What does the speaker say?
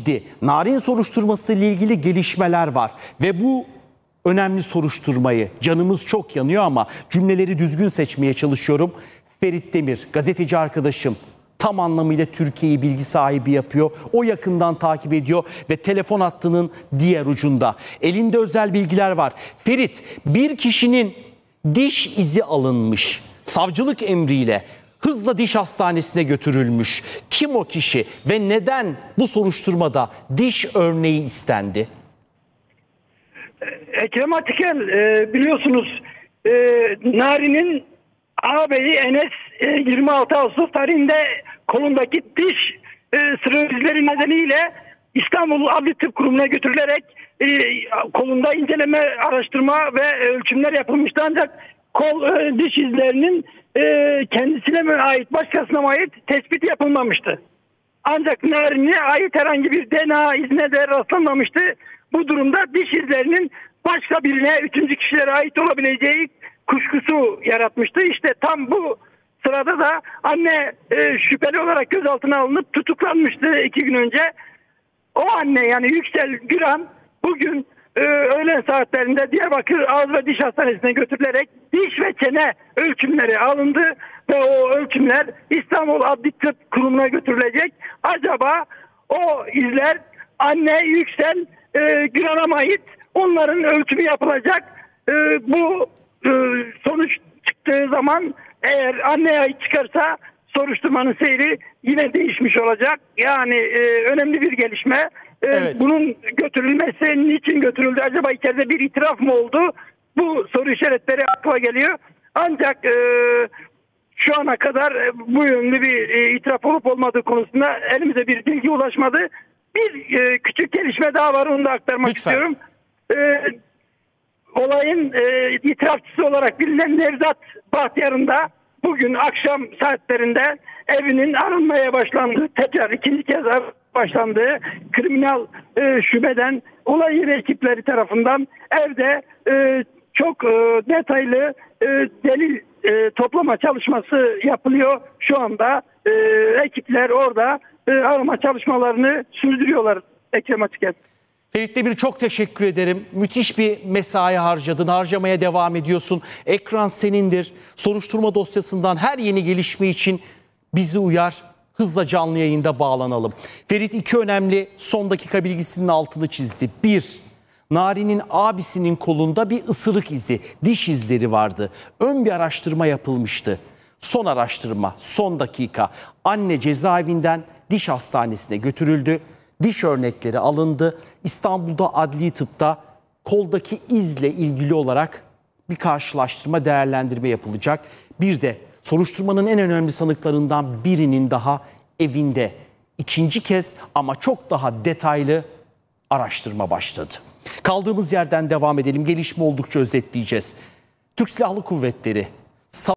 ciddi. Narin soruşturması ile ilgili gelişmeler var ve bu önemli soruşturmayı canımız çok yanıyor ama cümleleri düzgün seçmeye çalışıyorum. Ferit Demir, gazeteci arkadaşım tam anlamıyla Türkiye'yi bilgi sahibi yapıyor. O yakından takip ediyor ve telefon hattının diğer ucunda. Elinde özel bilgiler var. Ferit, bir kişinin diş izi alınmış. Savcılık emriyle hızla diş hastanesine götürülmüş. Kim o kişi ve neden bu soruşturmada diş örneği istendi? Ekrem Atikel e, biliyorsunuz e, Nari'nin ağabeyi Enes e, 26 Ağustos tarihinde kolundaki diş e, izleri nedeniyle İstanbul Adli Tıp Kurumu'na götürülerek e, kolunda inceleme, araştırma ve ölçümler yapılmıştı ancak kol e, diş izlerinin e, kendisine mi ait başkasına mı ait tespit yapılmamıştı. Ancak Narin'e ait herhangi bir DNA izine de rastlanmamıştı. Bu durumda diş izlerinin başka birine, üçüncü kişilere ait olabileceği kuşkusu yaratmıştı. İşte tam bu sırada da anne e, şüpheli olarak gözaltına alınıp tutuklanmıştı iki gün önce. O anne yani Yüksel Güran bugün e, öğlen saatlerinde Diyarbakır Ağız ve Diş Hastanesi'ne götürülerek diş ve çene ölçümleri alındı ve o ölçümler İstanbul Adli Tıp Kurumu'na götürülecek. Acaba o izler anne Yüksel e, ait onların ölçümü yapılacak. E, bu e, sonuç çıktığı zaman eğer anneye ait çıkarsa soruşturmanın seyri yine değişmiş olacak. Yani e, önemli bir gelişme. E, Evet. Bunun götürülmesi niçin götürüldü? Acaba içeride bir itiraf mı oldu? Bu soru işaretleri akla geliyor. Ancak e, şu ana kadar e, bu yönlü bir e, itiraf olup olmadığı konusunda elimize bir bilgi ulaşmadı. Bir e, küçük gelişme daha var onu da aktarmak Lütfen. istiyorum. E, olayın e, itirafçısı olarak bilinen Nevzat Bahtiyar'ın da bugün akşam saatlerinde evinin arınmaya başlandığı, tekrar ikinci kez başlandığı kriminal e, şubeden olay yeri ekipleri tarafından evde e, çok e, detaylı e, delil e, toplama çalışması yapılıyor. Şu anda e, ekipler orada e, arama çalışmalarını sürdürüyorlar Ekrem Açıket. Ferit Demir çok teşekkür ederim. Müthiş bir mesai harcadın, harcamaya devam ediyorsun. Ekran senindir. Soruşturma dosyasından her yeni gelişme için bizi uyar. Hızla canlı yayında bağlanalım. Ferit iki önemli son dakika bilgisinin altını çizdi. Bir, Nari'nin abisinin kolunda bir ısırık izi, diş izleri vardı. Ön bir araştırma yapılmıştı. Son araştırma, son dakika. Anne cezaevinden diş hastanesine götürüldü. Diş örnekleri alındı. İstanbul'da adli tıpta koldaki izle ilgili olarak bir karşılaştırma değerlendirme yapılacak. Bir de soruşturmanın en önemli sanıklarından birinin daha evinde ikinci kez ama çok daha detaylı araştırma başladı. Kaldığımız yerden devam edelim. Gelişme oldukça özetleyeceğiz. Türk Silahlı Kuvvetleri